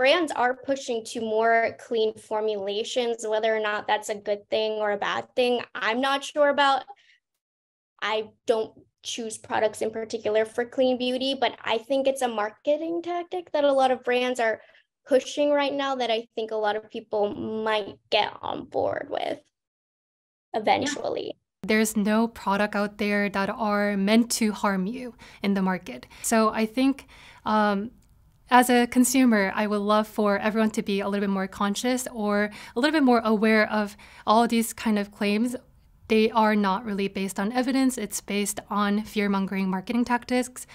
brands are pushing to more clean formulations, whether or not that's a good thing or a bad thing, I'm not sure about. I don't choose products in particular for clean beauty, but I think it's a marketing tactic that a lot of brands are pushing right now that I think a lot of people might get on board with eventually. Yeah. There's no product out there that are meant to harm you in the market. So I think um, as a consumer, I would love for everyone to be a little bit more conscious or a little bit more aware of all these kind of claims. They are not really based on evidence, it's based on fear mongering marketing tactics.